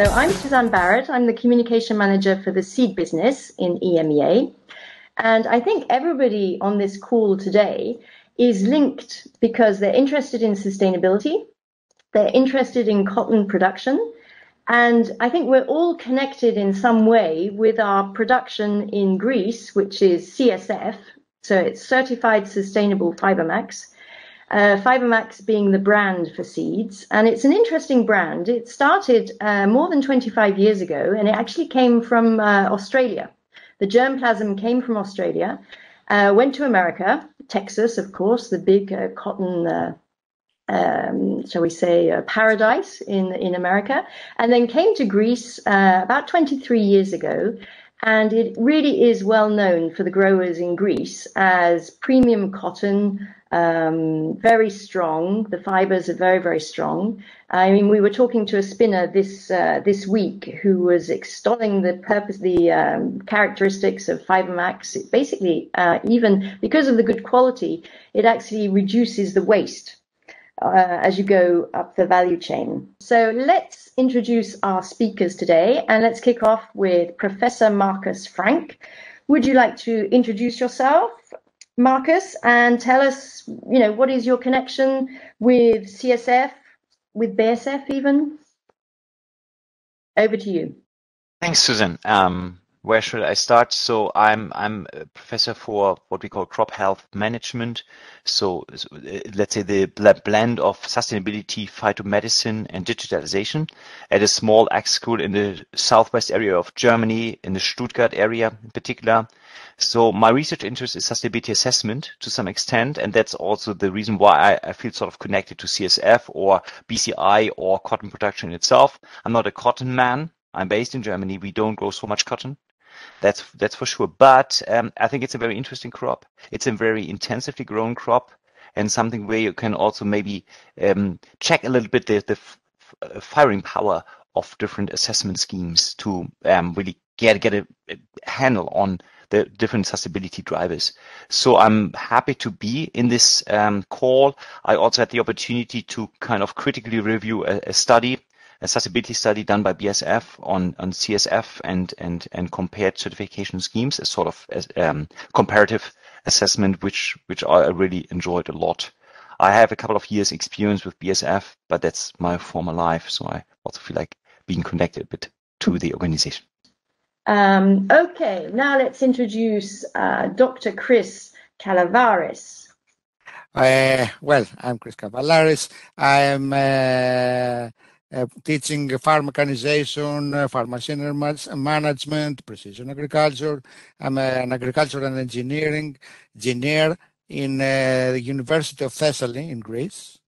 So I'm Suzanne Barrett. I'm the communication manager for the seed business in EMEA. And I think everybody on this call today is linked because they're interested in sustainability, they're interested in cotton production, and I think we're all connected in some way with our production in Greece, which is CSF, so it's Certified Sustainable Fibermax. Uh, Fibermax being the brand for seeds, and it's an interesting brand. It started uh, more than 25 years ago, and it actually came from uh, Australia. The germplasm came from Australia, uh, went to America, Texas, of course, the big uh, cotton uh, um, shall we say, paradise in in America, and then came to Greece about 23 years ago. And it really is well known for the growers in Greece as premium cotton, um, very strong. The fibers are very, very strong. I mean, we were talking to a spinner this uh, this week who was extolling the purpose, the um, characteristics of Fibermax. It basically, uh, even because of the good quality, it actually reduces the waste uh, as you go up the value chain. So let's introduce our speakers today, and let's kick off with Professor Marcus Frank. Would you like to introduce yourself? Marcus, and tell us, you know, what is your connection with CSF, with BASF even? Over to you. Thanks, Susan. Um, where should I start? So I'm I'm a professor for what we call crop health management. So, so uh, let's say the blend of sustainability, phytomedicine, and digitalization at a small ag school in the southwest area of Germany, in the Stuttgart area in particular. So my research interest is sustainability assessment to some extent, and that's also the reason why I, I, feel sort of connected to CSF or BCI or cotton production itself. I'm not a cotton man. I'm based in Germany. We don't grow so much cotton. That's that's for sure. But um, I think it's a very interesting crop. It's a very intensively grown crop, and something where you can also maybe um, check a little bit the, the firing power of different assessment schemes to um, really get get a, a handle on the different sustainability drivers. So I'm happy to be in this um, call. I also had the opportunity to kind of critically review a, a study accessibility study done by BASF on, on CSF and, and, and compared certification schemes as sort of as, um, comparative assessment, which, which I really enjoyed a lot. I have a couple of years experience with BASF, but that's my former life. So I also feel like being connected a bit to the organization. Um, okay, now let's introduce uh, Dr. Chris Calavaris. Uh, well, I'm Chris Cavalaris. I'm uh, uh, teaching farm mechanization, uh, farm machinery management, precision agriculture. I'm an agricultural and engineering engineer in uh, the University of Thessaly in Greece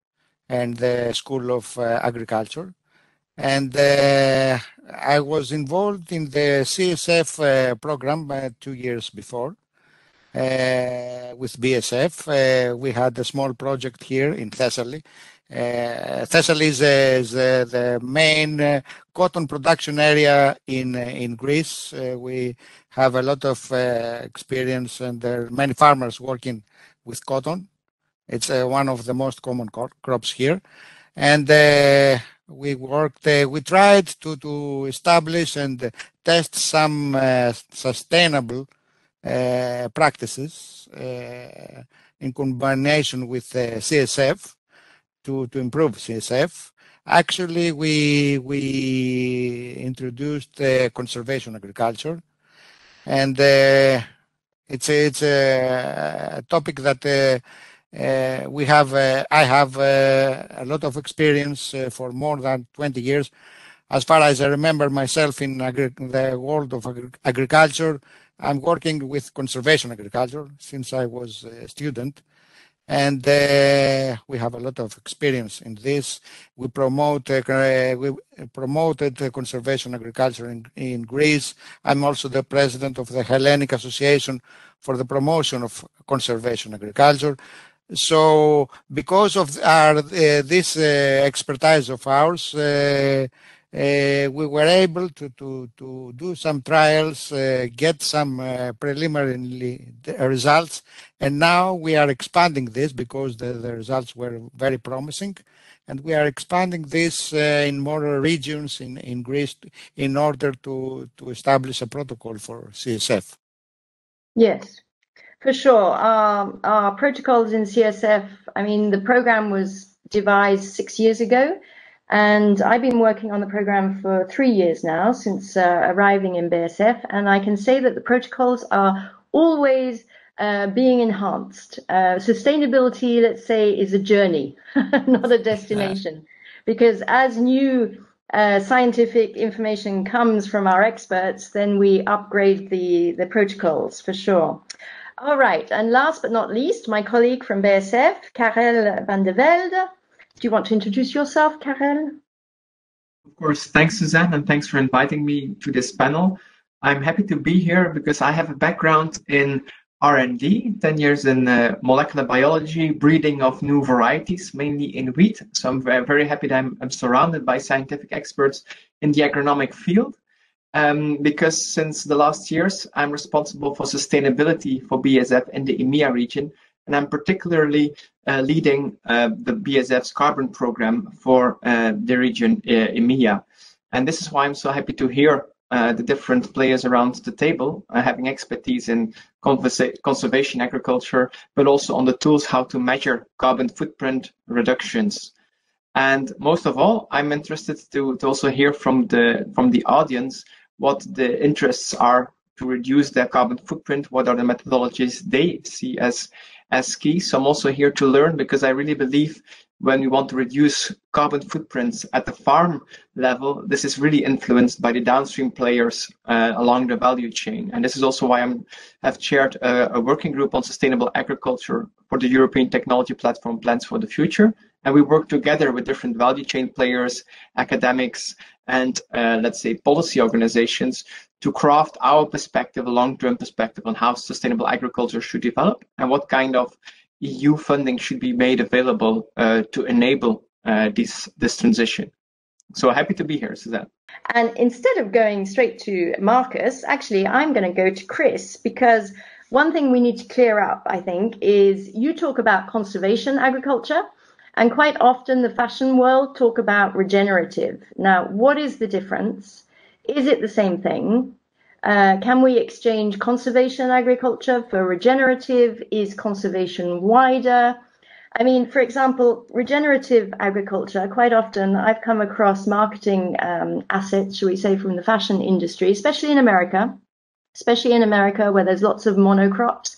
and the School of uh, Agriculture. And uh, I was involved in the CSF uh, program two years before. with BASF, we had a small project here in Thessaly uh, Uh, Thessaly is, is uh, the main uh, cotton production area in uh, in Greece. Uh, we have a lot of experience, and there are many farmers working with cotton. It's one of the most common crops here, and we worked. we tried to to establish and test some sustainable practices in combination with CSF to, to improve CSF. Actually, we we introduced uh, conservation agriculture, and uh, it's a, it's a topic that uh, uh we have. Uh, I have uh, a lot of experience for more than 20 years. As far as I remember myself in the world of agri- agriculture, I'm working with conservation agriculture since I was a student and uh, we have a lot of experience in this. We promote uh, we promoted conservation agriculture in, in Greece. I'm also the president of the Hellenic Association for the Promotion of Conservation Agriculture. So, because of our uh, this expertise of ours, we were able to, do some trials, uh, get some uh, preliminary results, and now we are expanding this because the, results were very promising. And we are expanding this uh, in more regions in, Greece in order to, to establish a protocol for CSF. Yes, for sure. Um, our protocols in CSF, I mean, the program was devised six years ago and I've been working on the program for three years now since uh, arriving in BASF, and I can say that the protocols are always uh, being enhanced. Uh, sustainability, let's say, is a journey, not a destination, because as new uh, scientific information comes from our experts, then we upgrade the, the protocols for sure. All right, and last but not least, my colleague from BASF, Karel van de Velde. Do you want to introduce yourself, Karel? Of course. Thanks, Suzanne, and thanks for inviting me to this panel. I'm happy to be here because I have a background in R&D, 10 years in uh, molecular biology, breeding of new varieties, mainly in wheat. So I'm very, very happy that I'm, I'm, surrounded by scientific experts in the agronomic field. Um, because since the last years, I'm responsible for sustainability for BASF in the EMEA region, and I'm particularly uh, leading uh, the BASF's carbon program for uh, the region EMEA. And this is why I'm so happy to hear uh, the different players around the table uh, having expertise in conservation agriculture, but also on the tools how to measure carbon footprint reductions. And most of all, I'm interested to, to also hear from the from the audience what the interests are to reduce their carbon footprint, what are the methodologies they see as as key. So I'm also here to learn because I really believe when we want to reduce carbon footprints at the farm level, this is really influenced by the downstream players uh, along the value chain. And this is also why I have chaired a, a, working group on sustainable agriculture for the European Technology Platform Plants for the Future. And we work together with different value chain players, academics, and uh, let's say policy organizations to craft our perspective, a long-term perspective on how sustainable agriculture should develop and what kind of EU funding should be made available uh, to enable uh, this this transition. So happy to be here, Suzanne. And instead of going straight to Marcus, actually, I'm going to go to Chris because one thing we need to clear up, I think, is you talk about conservation agriculture, and quite often the fashion world talk about regenerative. Now, what is the difference? Is it the same thing? Uh, can we exchange conservation agriculture for regenerative? Is conservation wider? I mean, for example, regenerative agriculture, quite often I've come across marketing um, assets, shall we say, from the fashion industry, especially in America, especially in America where there's lots of monocrops.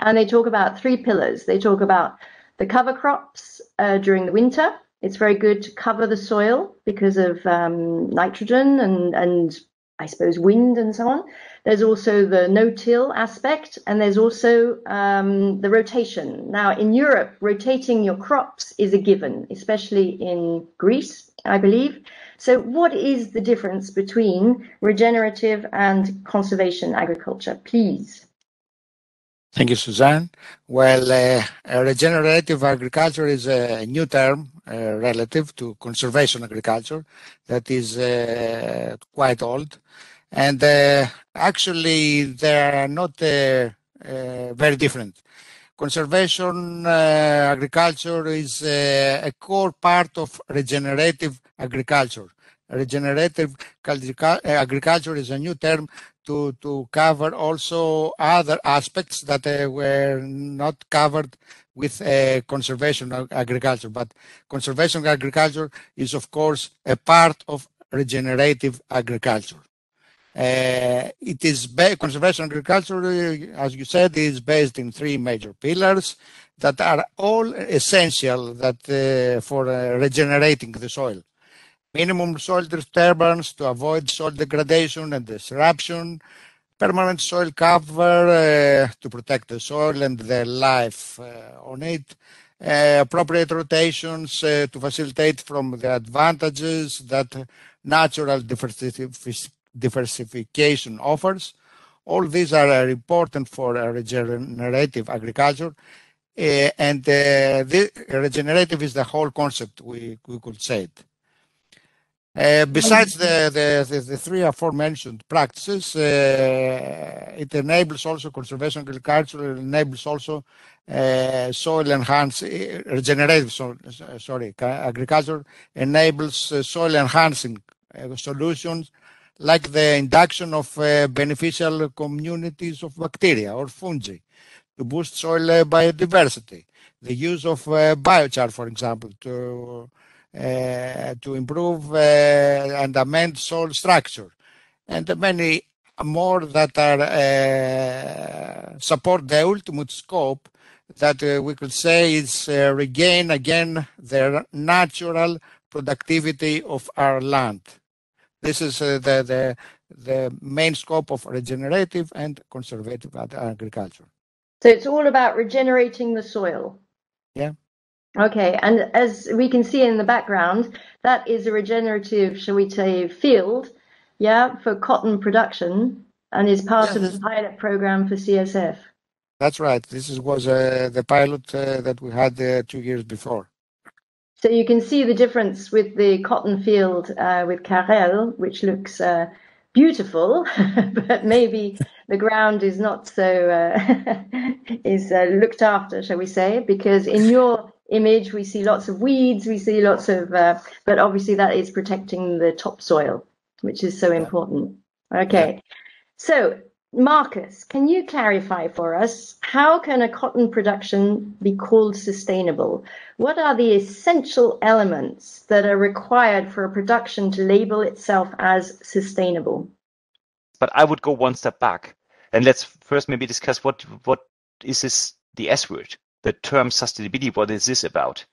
And they talk about three pillars. They talk about the cover crops uh, during the winter. It's very good to cover the soil because of um, nitrogen and, and I suppose, wind and so on. There's also the no-till aspect, and there's also um, the rotation. Now, in Europe, rotating your crops is a given, especially in Greece, I believe. So, what is the difference between regenerative and conservation agriculture, please? Thank you, Suzanne. Well, uh, regenerative agriculture is a new term uh, relative to conservation agriculture that is uh, quite old. And uh, actually, they are not uh, uh, very different. Conservation agriculture is a core part of regenerative agriculture. Regenerative agriculture is a new term to, to cover also other aspects that uh, were not covered with uh, conservation agriculture. But conservation agriculture is, of course, a part of regenerative agriculture. Uh, it is conservation agriculture, as you said, is based in three major pillars that are all essential that for regenerating the soil minimum soil disturbance to avoid soil degradation and disruption, permanent soil cover uh, to protect the soil and the life uh, on it, uh, appropriate rotations uh, to facilitate from the advantages that natural diversification offers. All these are uh, important for regenerative agriculture. Uh, and the regenerative is the whole concept, we, we could say it. Uh, besides the, three aforementioned practices, uh, it enables also conservation agriculture, it enables also uh, soil enhance, eh, regenerative so, eh, sorry, agriculture enables uh, soil enhancing eh, solutions like the induction of uh, beneficial communities of bacteria or fungi to boost soil biodiversity, the use of biochar, for example, to to improve uh, and amend soil structure, and many more that are uh, support the ultimate scope that we could say is regain again the natural productivity of our land. This is the, the the main scope of regenerative and conservative agriculture. So it's all about regenerating the soil. Yeah. Okay, and as we can see in the background, that is a regenerative, shall we say, field, yeah, for cotton production, and is part yes. of the pilot program for CSF. That's right. This is, was uh, the pilot uh, that we had uh, two years before. So you can see the difference with the cotton field uh, with Karel, which looks uh, beautiful, but maybe the ground is not so uh, is looked after, shall we say? Because in your image. We see lots of weeds. We see lots of, uh, but obviously that is protecting the topsoil, which is so important. Okay. So Marcus, can you clarify for us how can a cotton production be called sustainable? What are the essential elements that are required for a production to label itself as sustainable? But I would go one step back and let's first maybe discuss what what is this the S word the term sustainability. What is this about?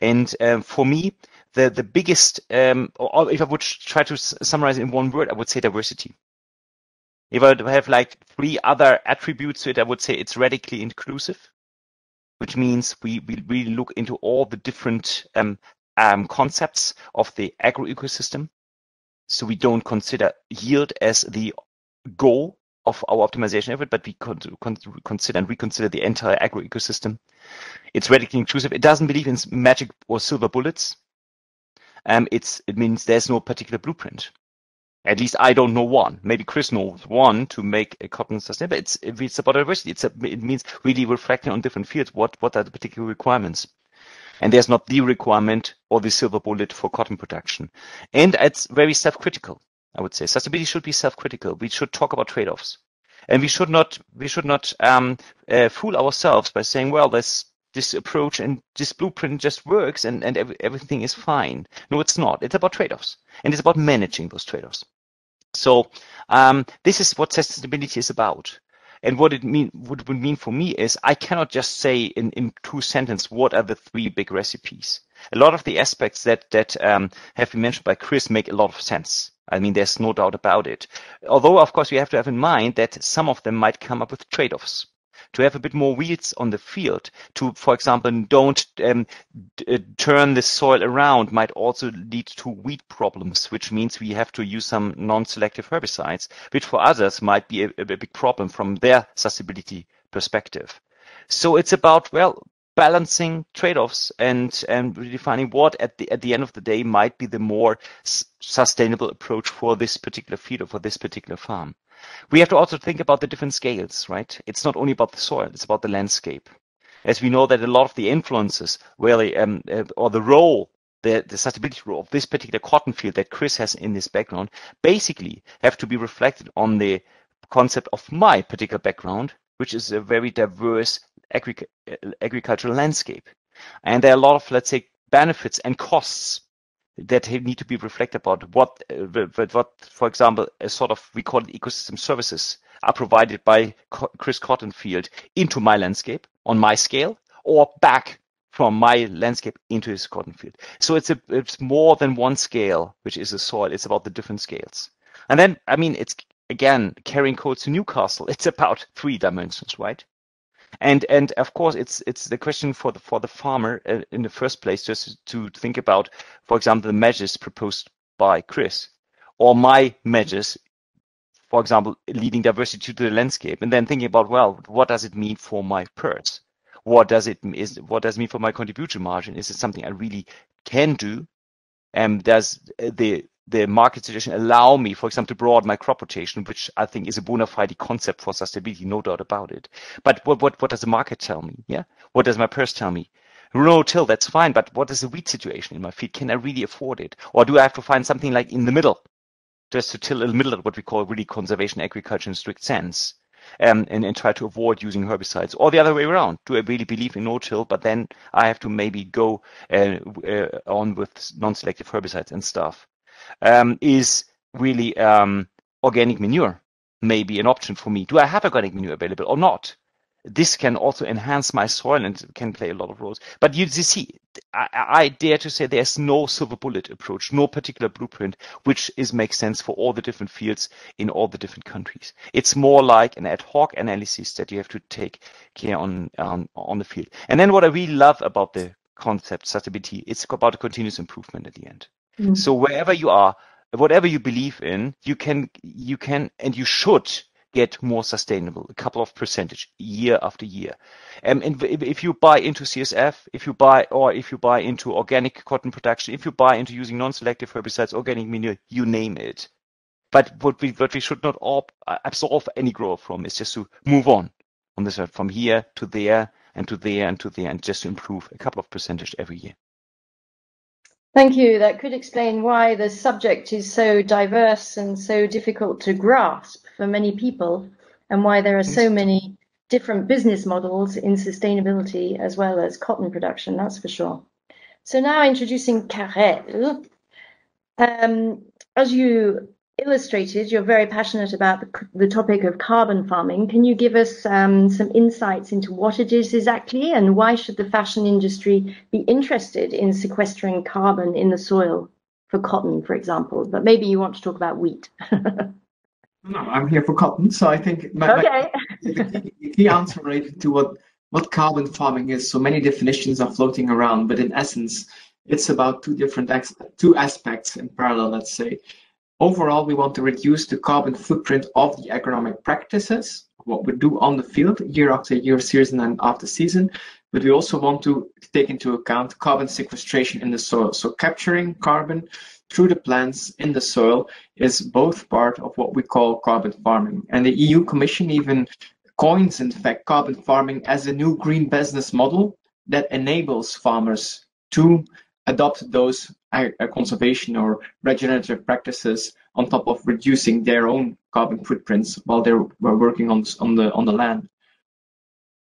And um, for me, the the biggest, um, or if I would try to summarize in one word, I would say diversity. If I have like three other attributes to it, I would say it's radically inclusive, which means we, we really look into all the different um, um, concepts of the agro ecosystem. So we don't consider yield as the goal, of our optimization effort, but we con con consider and reconsider the entire agro ecosystem. It's radically inclusive. It doesn't believe in magic or silver bullets. Um, it's it means there's no particular blueprint. At least I don't know one. Maybe Chris knows one to make a cotton sustainable. It's it's about diversity. It's a, it means really reflecting on different fields. What what are the particular requirements? And there's not the requirement or the silver bullet for cotton production. And it's very self-critical. I would say sustainability should be self-critical. We should talk about trade-offs, and we should not we should not um, uh, fool ourselves by saying, well, this this approach and this blueprint just works and and every, everything is fine. No, it's not. It's about trade-offs, and it's about managing those trade-offs. So um, this is what sustainability is about. And what it mean what it would mean for me is I cannot just say in, in two sentences what are the three big recipes. A lot of the aspects that that um, have been mentioned by Chris make a lot of sense. I mean, there's no doubt about it. Although, of course, we have to have in mind that some of them might come up with trade-offs. To have a bit more weeds on the field, to, for example, don't um, uh, turn the soil around might also lead to weed problems, which means we have to use some non-selective herbicides, which for others might be a, a big problem from their sustainability perspective. So it's about, well, balancing trade-offs and and redefining what at the at the end of the day might be the more s- sustainable approach for this particular field or for this particular farm. We have to also think about the different scales, right? It's not only about the soil; it's about the landscape. As we know that a lot of the influences, really, um, uh, or the role the, the sustainability role of this particular cotton field that Chris has in his background basically have to be reflected on the concept of my particular background, which is a very diverse agri- agricultural landscape. And there are a lot of, let's say, benefits and costs that need to be reflected about what, uh, what, for example, a sort of, we call it ecosystem services are provided by Chris Cottonfield into my landscape on my scale or back from my landscape into his cotton field. So it's a, it's more than one scale, which is a soil. It's about the different scales. And then, I mean, it's again, carrying codes to Newcastle. It's about three dimensions, right? and and of course it's it's the question for the for the farmer uh, in the first place just to think about for example the measures proposed by chris or my measures for example leading diversity to the landscape and then thinking about well what does it mean for my purse what does it is what does it mean for my contribution margin is it something i really can do and does the the market situation allow me, for example, to broaden my crop rotation, which I think is a bona fide concept for sustainability, no doubt about it. But what, what, what does the market tell me? Yeah. What does my purse tell me? No till, that's fine. But what is the wheat situation in my field? Can I really afford it? Or do I have to find something like in the middle? Just to till in the middle of what we call really conservation agriculture in strict sense. Um, and, and try to avoid using herbicides or the other way around. Do I really believe in no-till, but then I have to maybe go uh, uh, on with non-selective herbicides and stuff? Um, is really um, organic manure maybe an option for me. Do I have organic manure available or not? This can also enhance my soil and can play a lot of roles. But you, you see, I, I, dare to say there's no silver bullet approach, no particular blueprint, which is makes sense for all the different fields in all the different countries. It's more like an ad hoc analysis that you have to take care on um, on the field. And then what I really love about the concept sustainability, it's about a continuous improvement at the end. Mm. So wherever you are, whatever you believe in, you can, you can, and you should get more sustainable, a couple of percentage year after year. Um, and if you buy into CSF, if you buy, or if you buy into organic cotton production, if you buy into using non-selective herbicides, organic manure, you name it. But what we, what we should not absorb any growth from is just to move on on this from here to there and to there and to there and just to improve a couple of percentage every year. Thank you. That could explain why the subject is so diverse and so difficult to grasp for many people, and why there are so many different business models in sustainability as well as cotton production, that's for sure. So now introducing Karel. Um, as you illustrated, you're very passionate about the, the, topic of carbon farming. Can you give us um, some insights into what it is exactly and why should the fashion industry be interested in sequestering carbon in the soil for cotton, for example? But maybe you want to talk about wheat. no, I'm here for cotton, so I think my, okay. my, the, key, key answer related to what what carbon farming is. So many definitions are floating around, but in essence, it's about two different two aspects in parallel. Let's say Overall, we want to reduce the carbon footprint of the agronomic practices, what we do on the field year after year, season and after season, but we also want to take into account carbon sequestration in the soil. So capturing carbon through the plants in the soil is both part of what we call carbon farming. And the EU Commission even coins, in fact, carbon farming as a new green business model that enables farmers to adopt those conservation or regenerative practices on top of reducing their own carbon footprints while they were working on, on the on the land.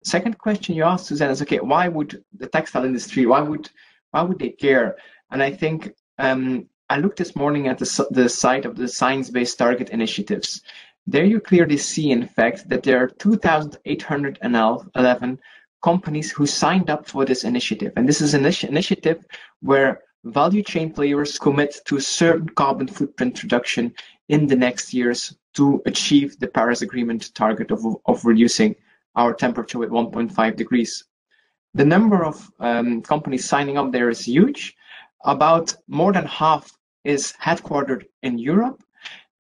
Second question you asked Suzanne is okay, why would the textile industry, why would why would they care? And I think um, I looked this morning at the, the site of the science-based target initiatives. There you clearly see, in fact, that there are 2,811 companies who signed up for this initiative. And this is an initiative where value chain players commit to a certain carbon footprint reduction in the next years to achieve the Paris Agreement target of, of reducing our temperature with 1.5 degrees. The number of um, companies signing up there is huge. About more than half is headquartered in Europe,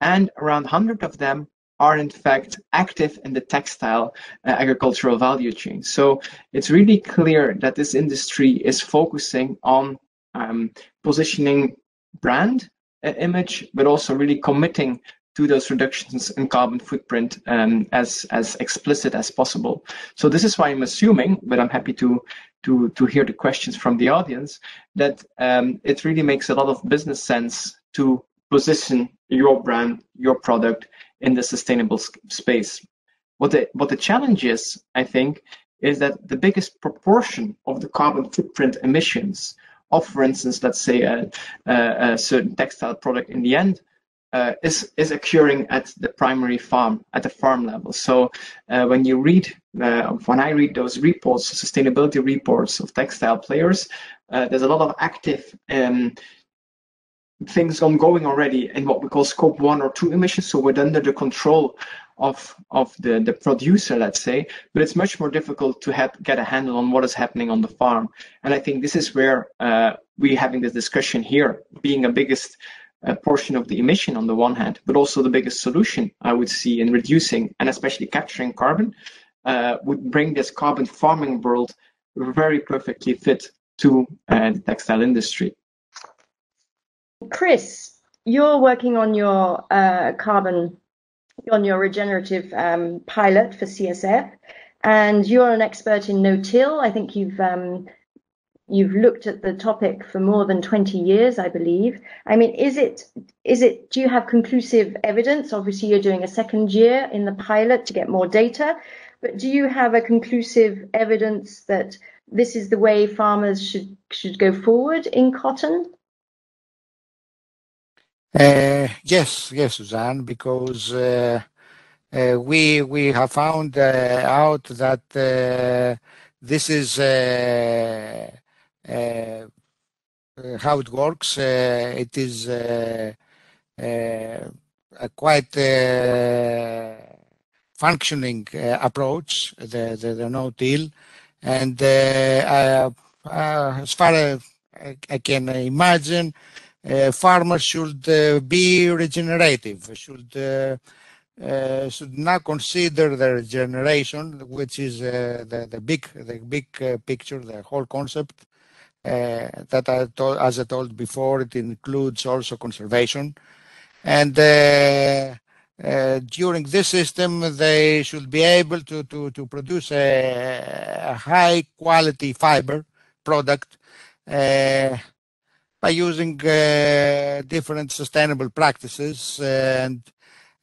and around 100 of them are in fact active in the textile uh, agricultural value chain. So it's really clear that this industry is focusing on um, positioning brand uh, image, but also really committing to those reductions in carbon footprint um, as as explicit as possible. So this is why I'm assuming, but I'm happy to to to hear the questions from the audience that um, it really makes a lot of business sense to position your brand, your product in the sustainable space. What the what the challenge is, I think, is that the biggest proportion of the carbon footprint emissions of, for instance, let's say a, a, a certain textile product in the end uh, is is occurring at the primary farm at the farm level. So uh, when you read uh, when I read those reports, sustainability reports of textile players, uh, there's a lot of active um, things ongoing already in what we call scope one or two emissions. So we're under the control of of the the producer, let's say. But it's much more difficult to have, get a handle on what is happening on the farm. And I think this is where uh, we having this discussion here, being a biggest uh, portion of the emission on the one hand, but also the biggest solution I would see in reducing and especially capturing carbon uh, would bring this carbon farming world very perfectly fit to uh, the textile industry. Chris, you're working on your uh, carbon, on your regenerative um, pilot for CSF, and you're an expert in no-till. I think you've um, you've looked at the topic for more than 20 years, I believe. I mean, is it is it? Do you have conclusive evidence? Obviously, you're doing a second year in the pilot to get more data, but do you have a conclusive evidence that this is the way farmers should should go forward in cotton? Uh, yes, yes, Suzanne, because uh, uh, we we have found uh, out that uh, this is uh, how it works. it is a quite functioning approach, the, the, the no-till, and as far as I can imagine, farmers should uh, be regenerative, should uh, uh, should not consider the regeneration, which is uh, the, the big the big uh, picture, the whole concept. that I told, as I told before, it includes also conservation, and during this system, they should be able to to to produce a, a high quality fiber product by using uh, different sustainable practices and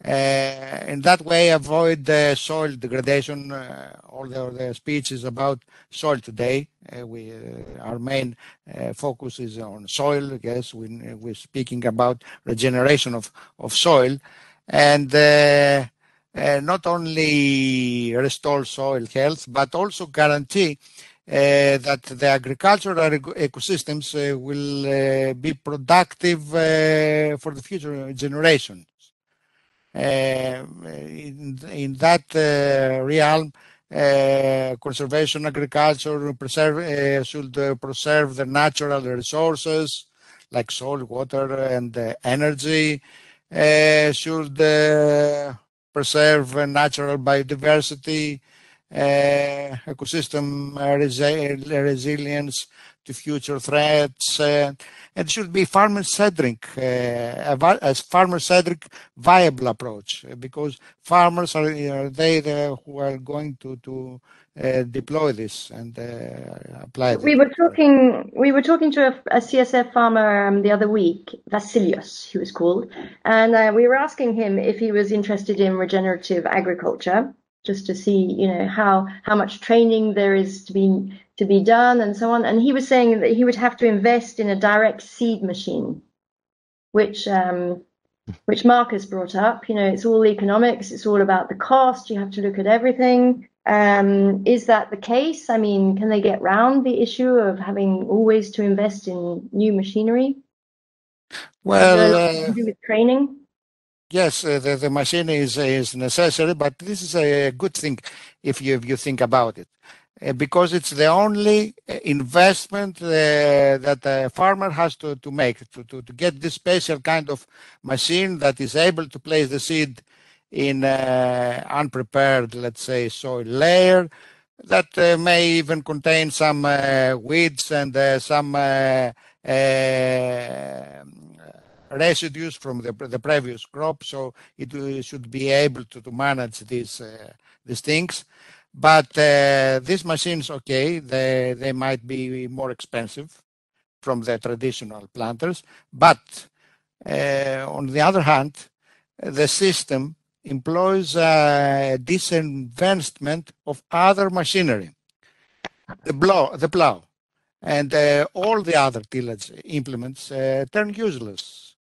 uh, in that way avoid the soil degradation. Uh, all the, the speech is about soil today. Uh, we, uh, our main uh, focus is on soil. Yes, we, we're speaking about regeneration of, of soil and not only restore soil health, but also guarantee uh, that the agricultural ecosystems uh, will uh, be productive for the future generations. In, in, that realm, uh, conservation agriculture preserve, uh, should uh, preserve the natural resources like soil, water, and energy. should preserve natural biodiversity, uh, ecosystem resilience to future threats. Uh, it should be farmer-centric, uh, a farmer-centric viable approach because farmers are, you they the, who are going to to uh, deploy this and uh, apply. We were talking. We were talking to a, a CSF farmer um, the other week, Vasilios, he was called, and uh, we were asking him if he was interested in regenerative agriculture just to see, you know, how how much training there is to be to be done and so on. And he was saying that he would have to invest in a direct seed machine, which um, which Marcus brought up. You know, it's all economics. It's all about the cost. You have to look at everything. Um, is that the case? I mean, can they get round the issue of having always to invest in new machinery? Well, uh, with training yes, uh, the, the machine is, is necessary, but this is a good thing if you, if you think about it. Uh, because it's the only uh, investment uh, that a farmer has to, to make to, to, to get this special kind of machine that is able to place the seed in uh, unprepared, let's say, soil layer that uh, may even contain some weeds and some residues from the, the previous crop, so it should be able to, to manage these uh, these things. But uh, these machines, okay, they they might be more expensive from the traditional planters, but uh, on the other hand, the system employs a disinvestment of other machinery, the plow, the plow, and uh, all the other tillage implements uh, turn useless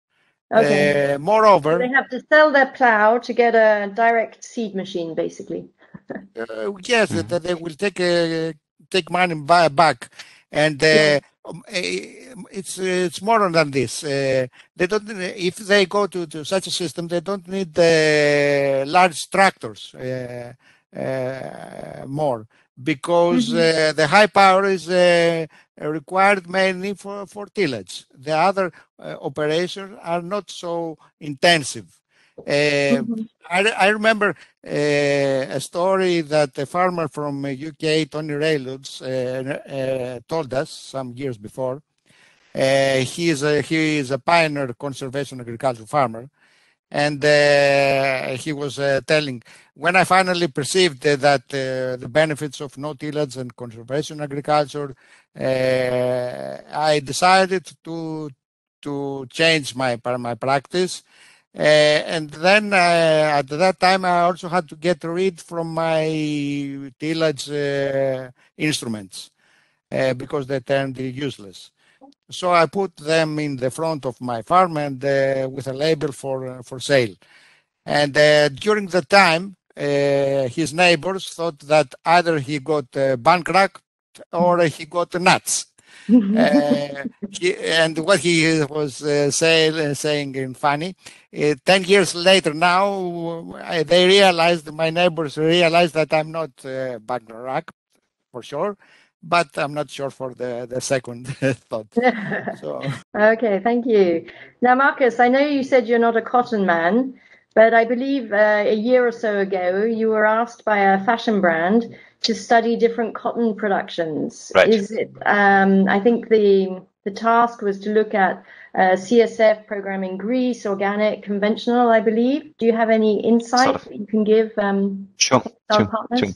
Okay. Uh, moreover, they have to sell their plow to get a direct seed machine, basically. uh, yes, they, they will take uh, take money back, and uh, yeah. Um, it's it's more than this. Uh, they don't if they go to, to such a system, they don't need uh, large tractors more because mm-hmm. the high power is required mainly for, for tillage. The other uh, operations are not so intensive. Uh, mm-hmm. I, I, remember uh, a story that a farmer from UK, Tony Reynolds, uh, uh, told us some years before Uh, he is a he is a pioneer conservation agriculture farmer, and uh, he was uh, telling when I finally perceived that uh, the benefits of no tillage and conservation agriculture, uh, I decided to to change my my practice. Uh, and then uh, at that time, I also had to get rid from my tillage instruments because they turned useless. So I put them in the front of my farm and uh, with a label for uh, for sale. And uh, during the time, uh, his neighbors thought that either he got uh, bankrupt or he got nuts. Uh, he, and what he was say, saying in funny, ten years later now, they realized, my neighbors realized that I'm not bankrupt for sure but I'm not sure for the, the second thought. So. okay, thank you. Now, Marcus, I know you said you're not a cotton man, but I believe uh, a year or so ago you were asked by a fashion brand to study different cotton productions. Right. Is it? Um, I think the the task was to look at uh, CSF programming Greece, organic, conventional, I believe. Do you have any insight sort of. that you can give um, sure, sure, sure.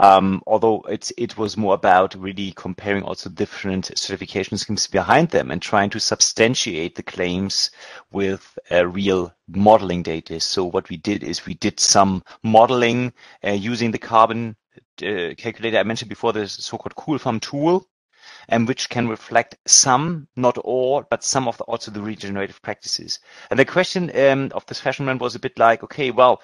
Um, although it's, it was more about really comparing also different certification schemes behind them and trying to substantiate the claims with real modeling data. So what we did is we did some modeling uh, using the carbon uh, calculator I mentioned before, the so-called CoolFarm tool, and which can reflect some, not all, but some of the, also the regenerative practices. And the question um, of this fashion man was a bit like, okay, well,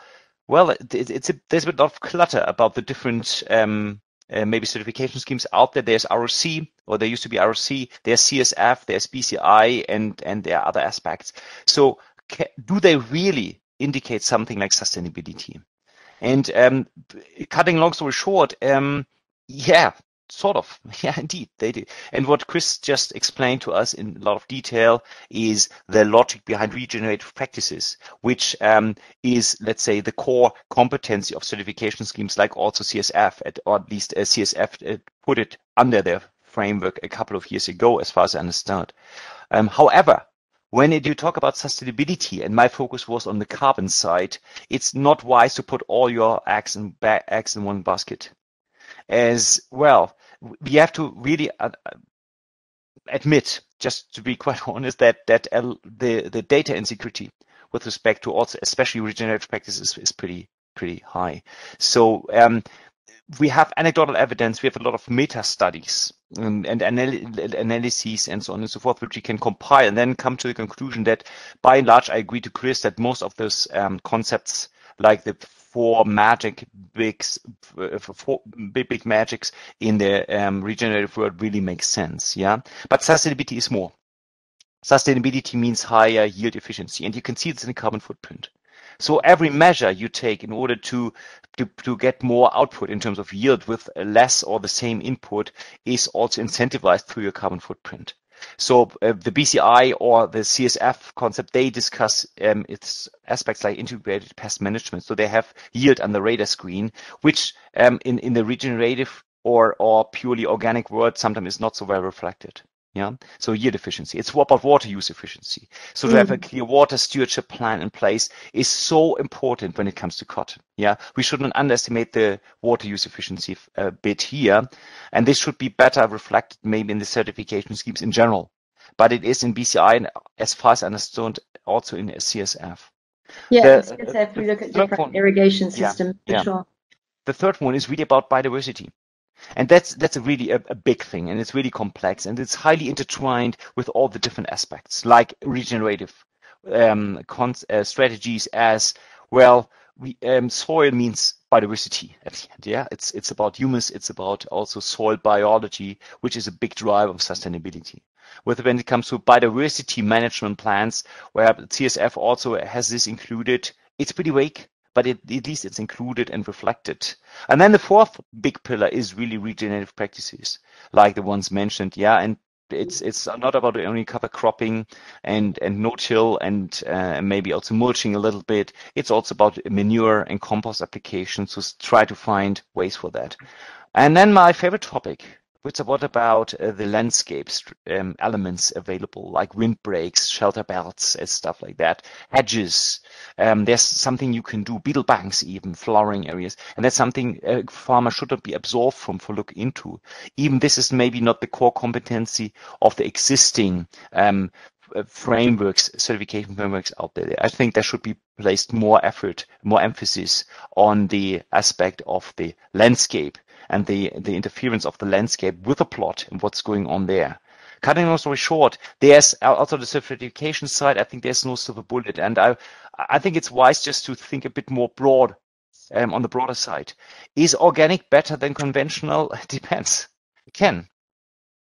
well, it, it's a, there's a bit of clutter about the different um, uh, maybe certification schemes out there. There's ROC, or there used to be ROC. There's CSF, there's BCI, and and there are other aspects. So, ca- do they really indicate something like sustainability? And um, cutting long story short, um, yeah, Sort of. Yeah, indeed, they do. And what Chris just explained to us in a lot of detail is the logic behind regenerative practices, which um, is, let's say, the core competency of certification schemes like also CSF, at, or at least uh, CSF uh, put it under their framework a couple of years ago, as far as I understand. Um, however, when you talk about sustainability, and my focus was on the carbon side, it's not wise to put all your eggs in, eggs in one basket as well. We have to really uh, uh, admit, just to be quite honest, that that the the data insecurity with respect to also especially regenerative practices is pretty pretty high. So um, we have anecdotal evidence, we have a lot of meta studies um, and anal- analyses and so on and so forth, which we can compile and then come to the conclusion that by and large, I agree to Chris that most of those um, concepts like the four magic bigs, four big, big magics in the um, regenerative world really makes sense. Yeah. But sustainability is more. Sustainability means higher yield efficiency. And you can see this in the carbon footprint. So every measure you take in order to, to, to get more output in terms of yield with less or the same input is also incentivized through your carbon footprint. So uh, the BCI or the CSF concept, they discuss um, its aspects like integrated pest management. So they have yield on the radar screen, which um, in, in the regenerative or, or purely organic world sometimes is not so well reflected. Yeah. So yield efficiency. It's about water use efficiency. So to have a mm. clear water stewardship plan in place is so important when it comes to cotton. Yeah. We shouldn't underestimate the water use efficiency a bit here. And this should be better reflected maybe in the certification schemes in general. But it is in BCI and as far as I understood also in CSF. Yeah, the, CSF, we look at different one, irrigation systems yeah, for yeah. sure. The third one is really about biodiversity. And that's that's a really a, a, big thing, and it's really complex, and it's highly intertwined with all the different aspects, like regenerative um, uh, strategies. As well, we, um, soil means biodiversity at the end. Yeah, it's it's about humus, it's about also soil biology, which is a big driver of sustainability. With when it comes to biodiversity management plans, where CSF also has this included, it's pretty vague but it, at least it's included and reflected. And then the fourth big pillar is really regenerative practices, like the ones mentioned. Yeah, and it's it's not about only cover cropping and and no-till and uh, maybe also mulching a little bit. It's also about manure and compost applications. So try to find ways for that. And then my favorite topic, But what about uh, the landscapes um, elements available, like windbreaks, shelter belts, and stuff like that, hedges? Um, there's something you can do, beetle banks, even flowering areas, and that's something a farmer shouldn't be absorbed from for look into. Even this is maybe not the core competency of the existing um, frameworks, certification frameworks out there. I think there should be placed more effort, more emphasis on the aspect of the landscape and the, the interference of the landscape with the plot and what's going on there. Cutting long story short, there's also the certification side. I think there's no silver bullet, and I I think it's wise just to think a bit more broad um, on the broader side. Is organic better than conventional? It depends. It can,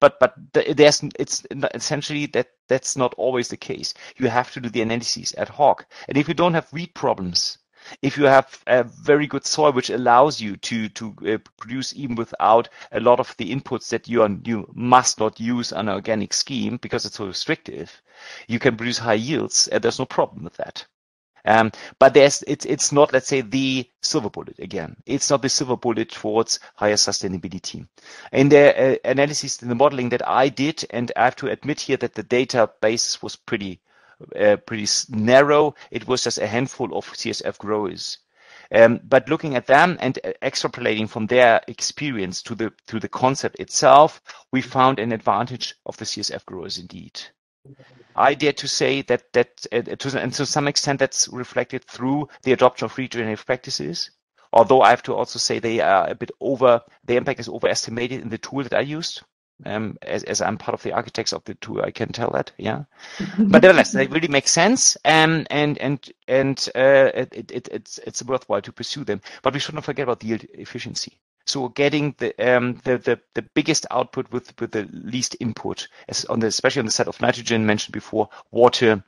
but but there's it's essentially that that's not always the case. You have to do the analyses ad hoc, and if you don't have weed problems, if you have a very good soil which allows you to to uh, produce even without a lot of the inputs that you are, you must not use an organic scheme because it's so restrictive, you can produce high yields and there's no problem with that. Um, but there's it's it's not let's say the silver bullet again. It's not the silver bullet towards higher sustainability. In the uh, analysis in the modeling that I did, and I have to admit here that the database was pretty uh, pretty narrow. It was just a handful of CSF growers. Um, but looking at them and uh, extrapolating from their experience to the to the concept itself, we found an advantage of the CSF growers indeed. I dare to say that that uh, to, and to some extent that's reflected through the adoption of regenerative practices. Although I have to also say they are a bit over, the impact is overestimated in the tool that I used um, as, as I'm part of the architects of the tool, I can tell that, yeah. but nevertheless, they really make sense, um, and and and uh, it, it, it's it's worthwhile to pursue them. But we should not forget about the yield efficiency. So getting the um, the, the the biggest output with with the least input, as on the especially on the side of nitrogen mentioned before, water,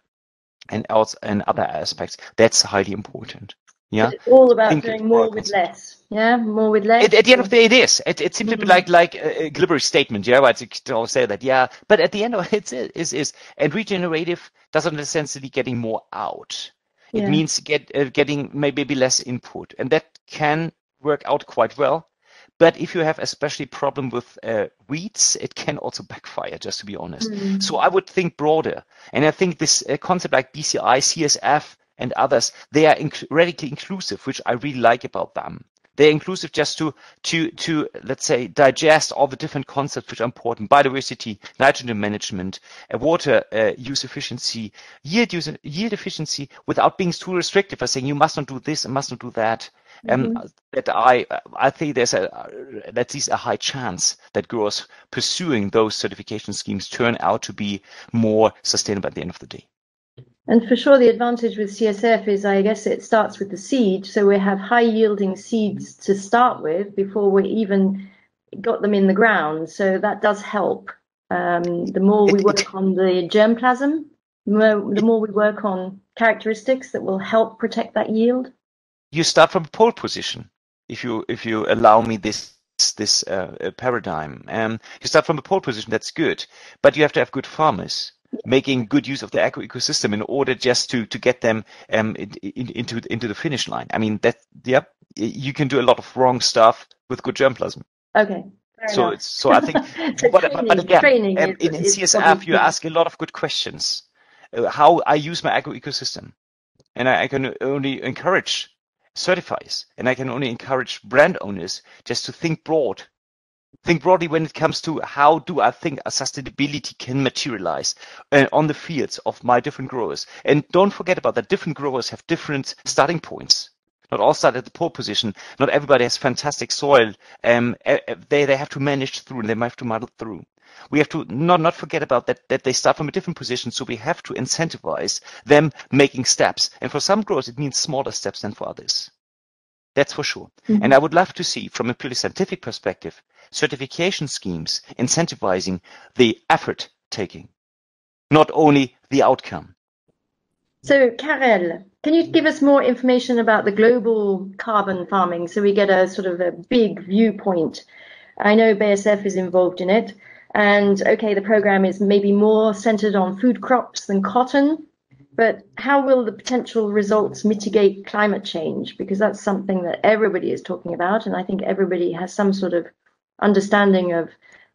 and else and other aspects, that's highly important. Yeah, it's all about doing more with less. Yeah, more with less. At, at, the end of the day, it is. It, it seems mm-hmm. to be like like a, a glibbery statement. Yeah, right. To always say that. Yeah, but at the end of it, it is is and regenerative doesn't necessarily getting more out. It yeah. means get uh, getting maybe less input, and that can work out quite well. But if you have especially problem with uh, weeds, it can also backfire, just to be honest. Mm. So I would think broader. And I think this uh, concept like BCI, CSF, and others, they are inc- radically inclusive, which I really like about them. They're inclusive just to, to, to, let's say, digest all the different concepts which are important. Biodiversity, nitrogen management, uh, water uh, use efficiency, yield use, yield efficiency without being too restrictive by saying you must not do this and must not do that. Um, mm-hmm. that I, I think there's a, at least a high chance that growers pursuing those certification schemes turn out to be more sustainable at the end of the day. And for sure, the advantage with CSF is, I guess, it starts with the seed. So we have high yielding seeds to start with before we even got them in the ground. So that does help. Um, the more we work on the germplasm, the more we work on characteristics that will help protect that yield. You start from a pole position, if you if you allow me this this uh, paradigm. Um, you start from a pole position, that's good, but you have to have good farmers making good use of the agro ecosystem in order just to to get them um, in, in, into into the finish line. I mean that yep, you can do a lot of wrong stuff with good germplasm. Okay. So it's, so I think so but, training, but, again um, in, in CSF you ask a lot of good questions. Uh, how I use my agro ecosystem, and I, I can only encourage certifiers, and I can only encourage brand owners just to think broad think broadly when it comes to how do I think sustainability can materialize uh, on the fields of my different growers. And don't forget about that different growers have different starting points. Not all start at the poor position. Not everybody has fantastic soil. Um, they, they have to manage through and they might have to muddle through. We have to not, not forget about that, that they start from a different position. So we have to incentivize them making steps. And for some growers, it means smaller steps than for others. That's for sure. Mm-hmm. And I would love to see, from a purely scientific perspective, certification schemes incentivizing the effort taking, not only the outcome. So, Karel, can you give us more information about the global carbon farming so we get a sort of a big viewpoint? I know BASF is involved in it. And okay, the program is maybe more centered on food crops than cotton, but how will the potential results mitigate climate change? Because that's something that everybody is talking about, and I think everybody has some sort of understanding of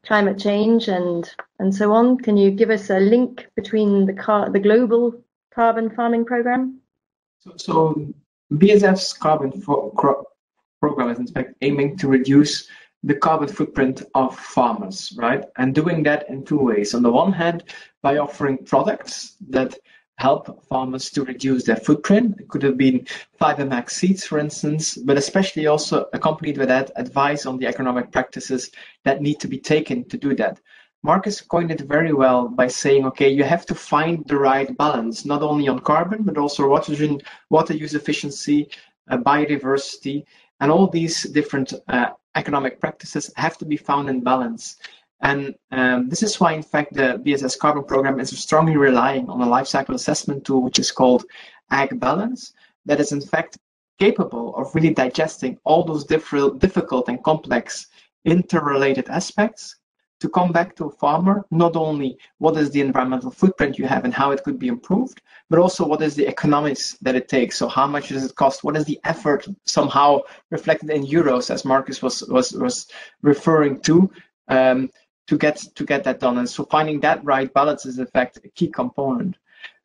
climate change and and so on. Can you give us a link between the car the global carbon farming program? So, so BASF's carbon program is in fact aiming to reduce the carbon footprint of farmers, right? And doing that in two ways. On the one hand, by offering products that help farmers to reduce their footprint. It could have been FiberMax seeds, for instance, but especially also accompanied with that advice on the economic practices that need to be taken to do that. Marcus coined it very well by saying, okay, you have to find the right balance, not only on carbon, but also water, water use efficiency, uh, biodiversity, and all these different uh, economic practices have to be found in balance. And um, this is why, in fact, the BASF Carbon Program is strongly relying on a life cycle assessment tool, which is called Ag Balance, that is, in fact, capable of really digesting all those different, difficult and complex interrelated aspects to come back to a farmer, not only what is the environmental footprint you have and how it could be improved, but also what is the economics that it takes. So how much does it cost? What is the effort somehow reflected in euros, as Marcus was was was referring to, um, to get to get that done. And so finding that right balance is in fact a key component.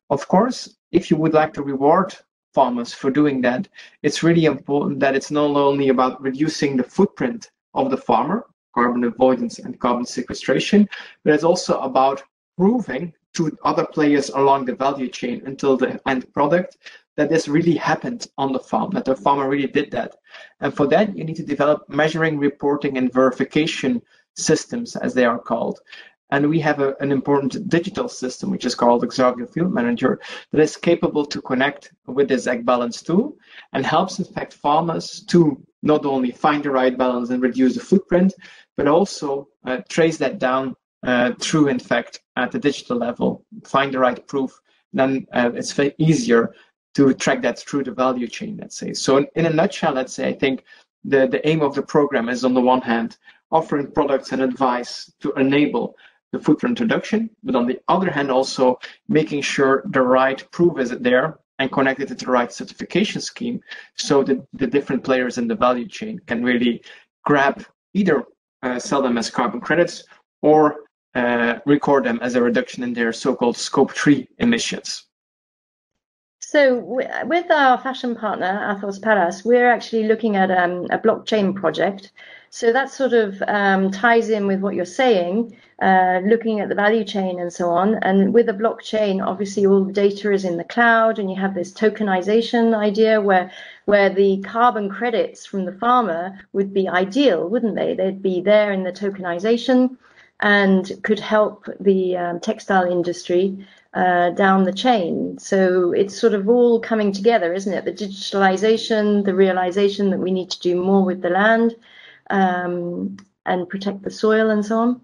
Of course, if you would like to reward farmers for doing that, it's really important that it's not only about reducing the footprint of the farmer, carbon avoidance and carbon sequestration, but it's also about proving to other players along the value chain until the end product that this really happened on the farm, that the farmer really did that. And for that, you need to develop measuring, reporting, and verification systems, as they are called. And we have a, an important digital system, which is called Xarvio Field Manager, that is capable to connect with this Ag Balance tool and helps, in fact, farmers to not only find the right balance and reduce the footprint, but also uh, trace that down uh, through, in fact, at the digital level, find the right proof. Then uh, it's easier to track that through the value chain, let's say. So in, in a nutshell, let's say, I think the, the aim of the program is on the one hand, offering products and advice to enable the footprint reduction, but on the other hand, also making sure the right proof is there and connected to the right certification scheme so that the different players in the value chain can really grab either uh, sell them as carbon credits or uh, record them as a reduction in their so-called scope 3 emissions. So with our fashion partner, Athos Pallas, we're actually looking at um, a blockchain project so that sort of um, ties in with what you're saying, uh, looking at the value chain and so on. And with a blockchain, obviously all the data is in the cloud, and you have this tokenization idea where where the carbon credits from the farmer would be ideal, wouldn't they? They'd be there in the tokenization and could help the um, textile industry uh, down the chain. So it's sort of all coming together, isn't it? The digitalization, the realization that we need to do more with the land um, and protect the soil and so on?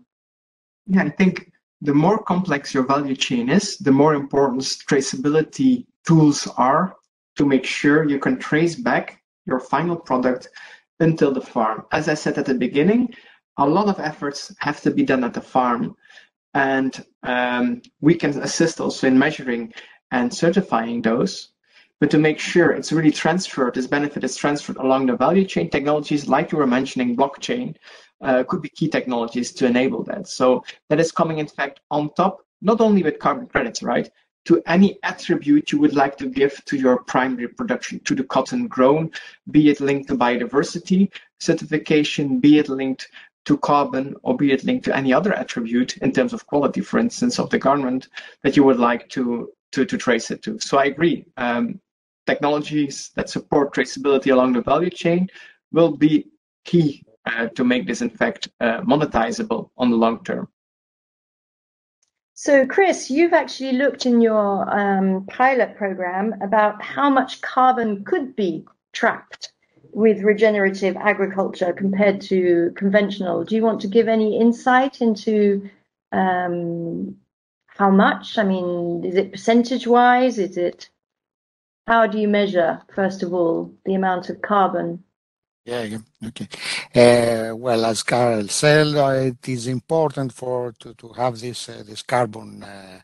Yeah, I think the more complex your value chain is, the more important traceability tools are to make sure you can trace back your final product until the farm. As I said at the beginning, a lot of efforts have to be done at the farm, and um, we can assist also in measuring and certifying those. But to make sure it's really transferred, this benefit is transferred along the value chain, technologies like you were mentioning, blockchain, uh, could be key technologies to enable that. So that is coming, in fact, on top, not only with carbon credits, right? To any attribute you would like to give to your primary production, to the cotton grown, be it linked to biodiversity certification, be it linked to carbon, or be it linked to any other attribute in terms of quality, for instance, of the garment that you would like to to, to trace it to. So I agree. Um, technologies that support traceability along the value chain will be key uh, to make this in fact uh, monetizable on the long term. So, Chris, you've actually looked in your um, pilot program about how much carbon could be trapped with regenerative agriculture compared to conventional. Do you want to give any insight into um, how much? I mean, is it percentage wise? Is it how do you measure, first of all, the amount of carbon? Yeah, yeah. okay. Uh, well, as Karel said, uh, it is important for to, to have this uh, this carbon uh,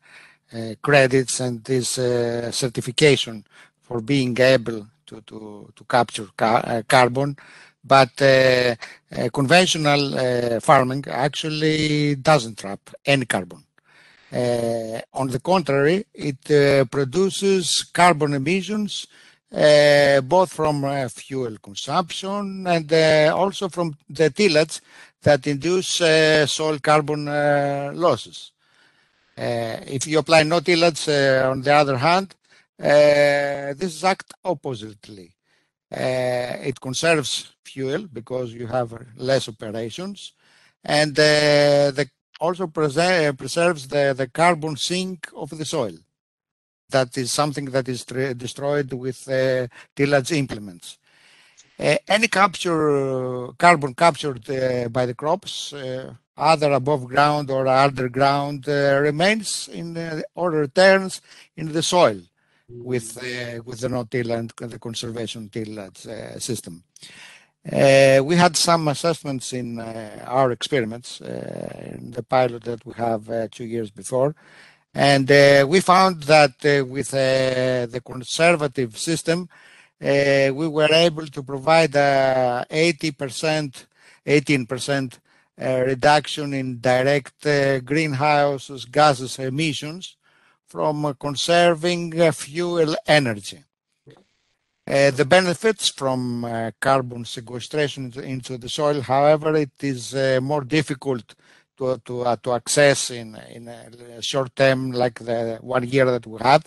uh, credits and this uh, certification for being able to, to, to capture car carbon but conventional farming actually doesn't trap any carbon. Uh, on the contrary, it uh, produces carbon emissions uh, both from uh, fuel consumption and uh, also from the tillage that induce uh, soil carbon losses. if you apply no tillage, on the other hand, this is act oppositely. it conserves fuel because you have less operations, and the also preserves the, the carbon sink of the soil. That is something that is destroyed with uh, tillage implements. Uh, any capture, carbon captured uh, by the crops, either above ground or underground, remains in or returns in the soil with with the no-till and the conservation tillage system. Uh, we had some assessments in uh, our experiments uh, in the pilot that we have uh, two years before. And uh, we found that uh, with the conservative system, we were able to provide 80%, 18% reduction in direct greenhouse gases emissions from conserving fuel energy. Uh, the benefits from uh, carbon sequestration into, the soil, however, it is uh, more difficult to access in in a short term, like the one year that we had.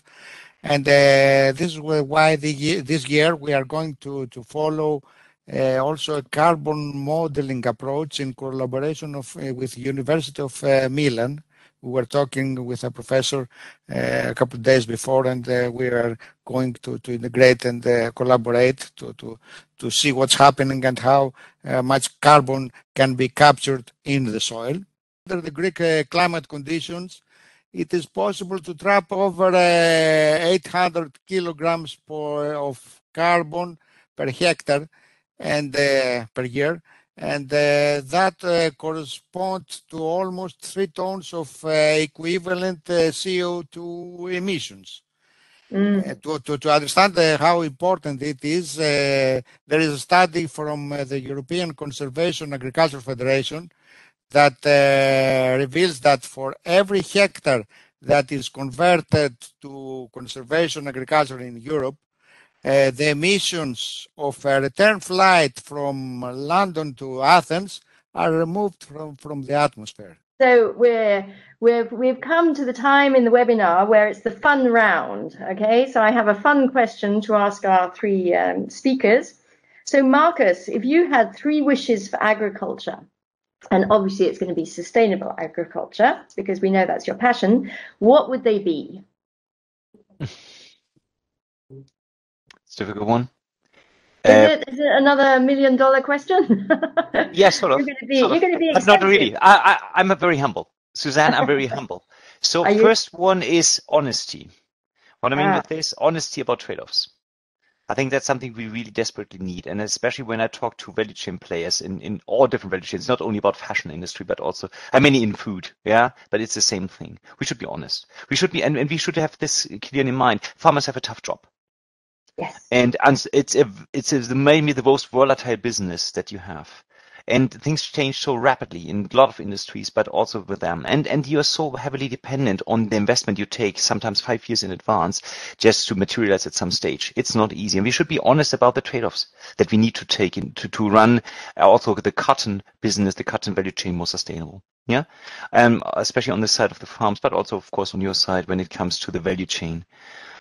And this is why this year we are going to to follow also a carbon modeling approach in collaboration of, with the University of Milan we were talking with a professor uh, a couple of days before, and uh, we are going to, to integrate and uh, collaborate to, to, to see what's happening and how uh, much carbon can be captured in the soil. Under the Greek uh, climate conditions, it is possible to trap over uh, 800 kilograms per, of carbon per hectare and per year and uh, that uh, corresponds to almost three tons of uh, equivalent CO2 emissions. Mm. To, to, to, understand how important it is, there is a study from the European Conservation Agriculture Federation that reveals that for every hectare that is converted to conservation agriculture in Europe, uh, the emissions of a return flight from London to Athens are removed from, from the atmosphere. So we're we've we've come to the time in the webinar where it's the fun round. Okay, so I have a fun question to ask our three um, speakers. So Marcus, if you had three wishes for agriculture, and obviously it's going to be sustainable agriculture because we know that's your passion, what would they be? Difficult one. Is, uh, it, is it another million dollar question? yes, sort of. You're going to be, sort you're going to be not really. I, I, I'm a very humble. Suzanne, I'm very humble. So first one is honesty. What I mean ah. with this, honesty about trade-offs. I think that's something we really desperately need. And especially when I talk to value chain players in, in all different value chains, not only about fashion industry, but also, I mean, in food. Yeah. But it's the same thing. We should be honest. We should be, and, and we should have this clear in mind. Farmers have a tough job. Yes. And, it's it's maybe the most volatile business that you have. And things change so rapidly in a lot of industries, but also with them. And, and you are so heavily dependent on the investment you take, sometimes five years in advance, just to materialize at some stage. It's not easy. And we should be honest about the trade-offs that we need to take in to, to run also the cotton business, the cotton value chain more sustainable. Yeah. Um, especially on the side of the farms, but also, of course, on your side when it comes to the value chain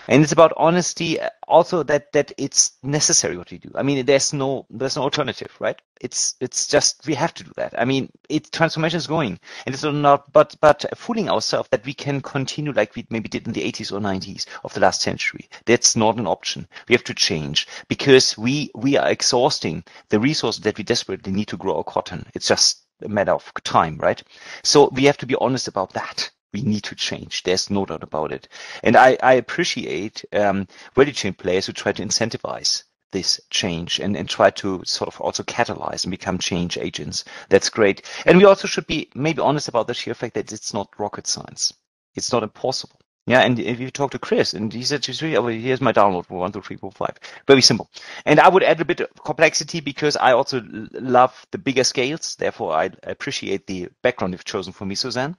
and it's about honesty uh, also that that it's necessary what we do. I mean there's no there's no alternative right? It's it's just we have to do that. I mean it transformation is going. And it's not but but fooling ourselves that we can continue like we maybe did in the 80s or 90s of the last century. That's not an option. We have to change because we we are exhausting the resources that we desperately need to grow our cotton. It's just a matter of time right? So we have to be honest about that we need to change. There's no doubt about it. And I, I appreciate um, value chain players who try to incentivize this change and, and try to sort of also catalyze and become change agents. That's great. And we also should be maybe honest about the sheer fact that it's not rocket science. It's not impossible. Yeah, and if you talk to Chris, and he said, oh, here's my download for one, two, three, four, five. Very simple. And I would add a bit of complexity because I also love the bigger scales. Therefore, I appreciate the background you've chosen for me, Suzanne.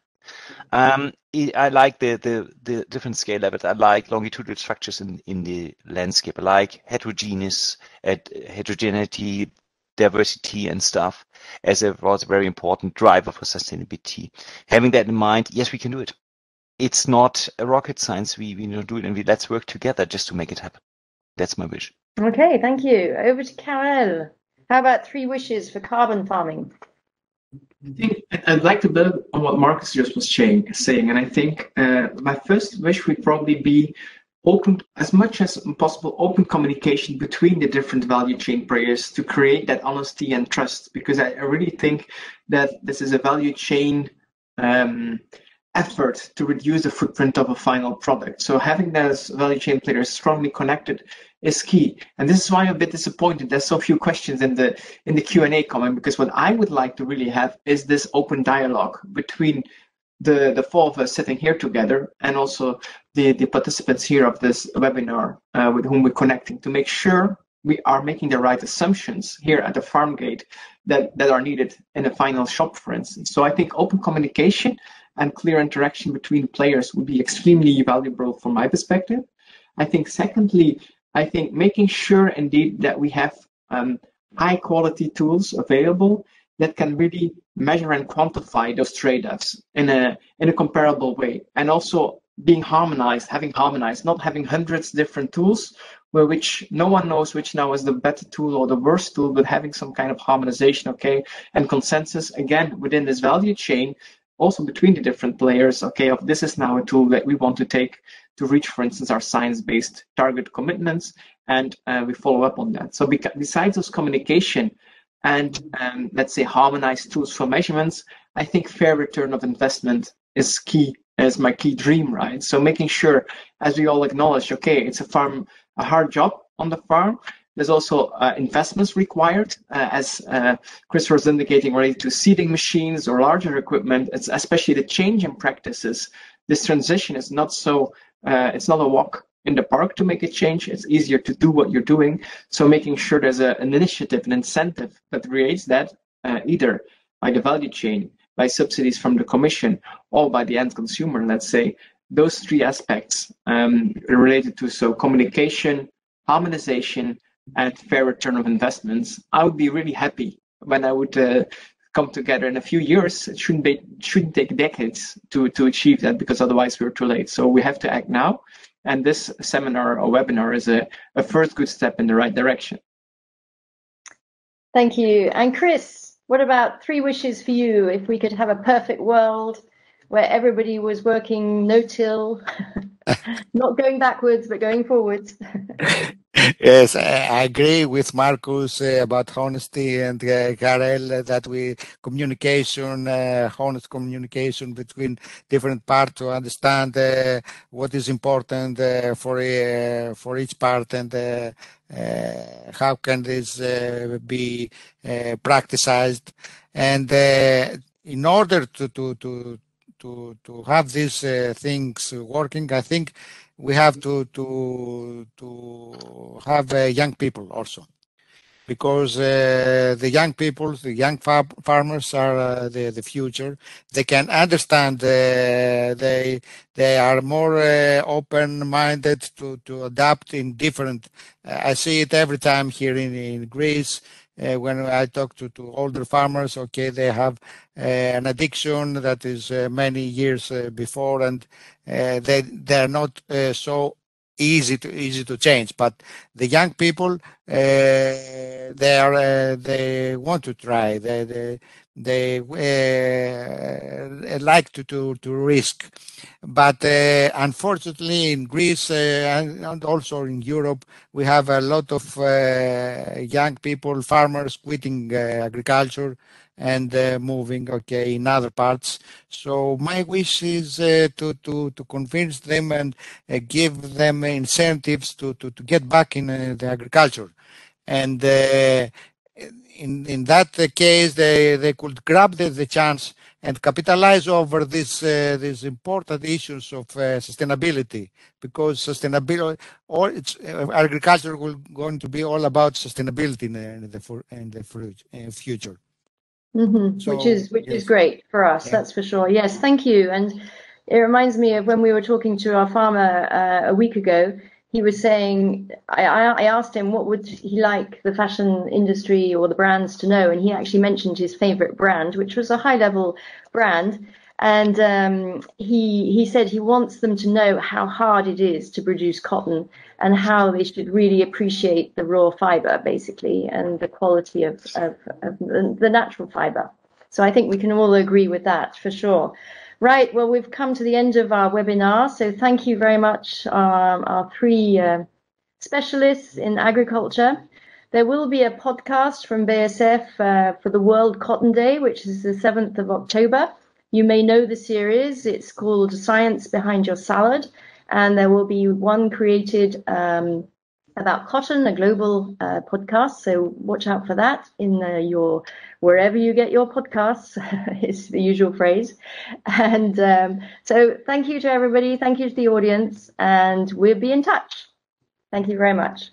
Um, I like the, the, the different scale levels. I like longitudinal structures in, in the landscape. I like heterogeneous, heterogeneity, diversity and stuff as a was a very important driver for sustainability. Having that in mind, yes, we can do it it's not a rocket science. We we do it and we let's work together just to make it happen. That's my wish. Okay, thank you. Over to Karel. How about three wishes for carbon farming? I think I'd like to build on what Marcus just was saying, and I think uh, my first wish would probably be open as much as possible open communication between the different value chain players to create that honesty and trust because I, I really think that this is a value chain um, effort to reduce the footprint of a final product. So having those value chain players strongly connected is key. And this is why I'm a bit disappointed there's so few questions in the in the Q&A comment because what I would like to really have is this open dialogue between the, the four of us sitting here together and also the, the participants here of this webinar uh, with whom we're connecting to make sure we are making the right assumptions here at the farm gate that, that are needed in a final shop, for instance. So I think open communication and clear interaction between players would be extremely valuable from my perspective. I think secondly, I think making sure indeed that we have um, high quality tools available that can really measure and quantify those trade-offs in a in a comparable way. And also being harmonized having harmonized not having hundreds different tools where which no one knows which now is the better tool or the worst tool but having some kind of harmonization okay and consensus again within this value chain also between the different players, okay, of this is now a tool that we want to take to reach, for instance, our science-based target commitments, and uh, we follow up on that. So besides those communication and um, let's say harmonized tools for measurements, I think fair return of investment is key, is my key dream, right? So making sure, as we all acknowledge, okay, it's a farm, a hard job on the farm, there's also uh, investments required, uh, as uh, Chris was indicating, related to seeding machines or larger equipment. It's especially the change in practices. This transition is not so. Uh, it's not a walk in the park to make a change. It's easier to do what you're doing. So making sure there's a, an initiative, an incentive that creates that uh, either by the value chain, by subsidies from the commission, or by the end consumer. Let's say those three aspects um, related to so communication, harmonization, and fair return of investments, I would be really happy when I would uh, come together in a few years. It shouldn't be shouldn't take decades to to achieve that because otherwise we're too late. So we have to act now. And this seminar or webinar is a, a first good step in the right direction. Thank you. And Chris, what about three wishes for you? If we could have a perfect world where everybody was working no-till, not going backwards, but going forwards. yes, I agree with Marcus uh, about honesty and uh, uh, that we communication, uh, honest communication between different parts to understand uh, what is important uh, for for each part and how can this be practiced and in order to to to to to have these things working, I think we have to to to have uh, young people also. Because uh, the young people the young far farmers are uh, the the future. They can understand uh, they they are more uh, open minded to to adapt in different i see it every time here in in greece. uh, when I talk to, to older farmers, okay, they have uh, an addiction that is uh, many years uh, before, and uh, they they are not uh, so easy to easy to change. But the young people, they are they want to try. They they they uh, like to, to, to risk. But uh, unfortunately, in Greece uh, and also in Europe, we have a lot of uh, young people, farmers quitting uh, agriculture and uh, moving okay in other parts so my wish is uh, to, to to convince them and uh, give them incentives to, to to get back in the agriculture and in, in that case, they, they could grab the, the chance and capitalize over this, uh, these important issues of uh, sustainability because sustainability, all it's, uh, agriculture will going to be all about sustainability in the, in the, in the future. Mm-hmm. So, which is which yes. is great for us, yeah. that's for sure. Yes, thank you. And it reminds me of when we were talking to our farmer uh, a week ago. He was saying, I, I asked him what would he like the fashion industry or the brands to know, and he actually mentioned his favorite brand, which was a high level brand. And um, he he said he wants them to know how hard it is to produce cotton and how they should really appreciate the raw fiber, basically, and the quality of, of, of the natural fiber. So I think we can all agree with that for sure. Right, well, we've come to the end of our webinar, so thank you very much, um, our three uh, specialists in agriculture. There will be a podcast from BASF uh, for the World Cotton Day, which is the 7th of October. You may know the series. It's called Science Behind Your Salad, and there will be one created um, about cotton, a global uh, podcast. So watch out for that in uh, your wherever you get your podcasts. is the usual phrase. And um, so thank you to everybody. Thank you to the audience, and we'll be in touch. Thank you very much.